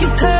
you curve